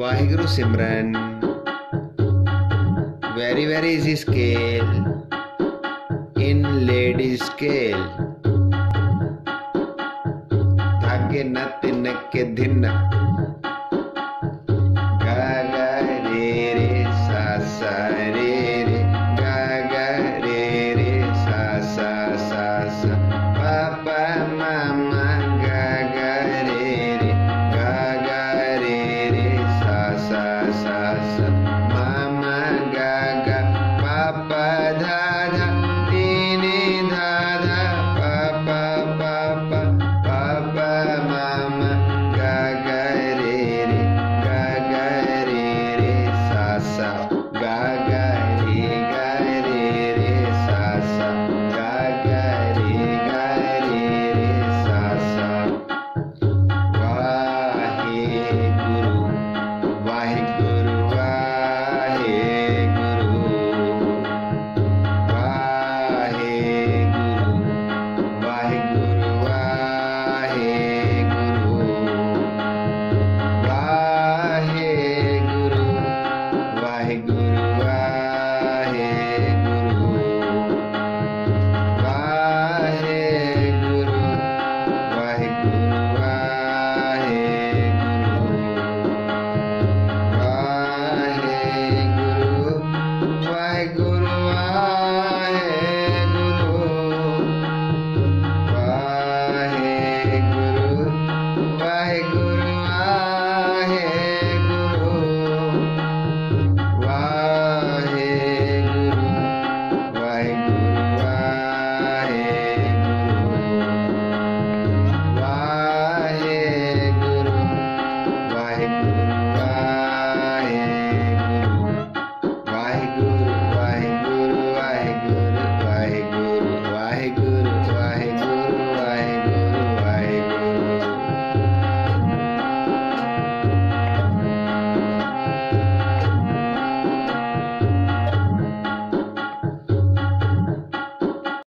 Waheguru Simran. Very very easy scale in lady scale धागे न तिन के धिन गा रे रे सा सा रे।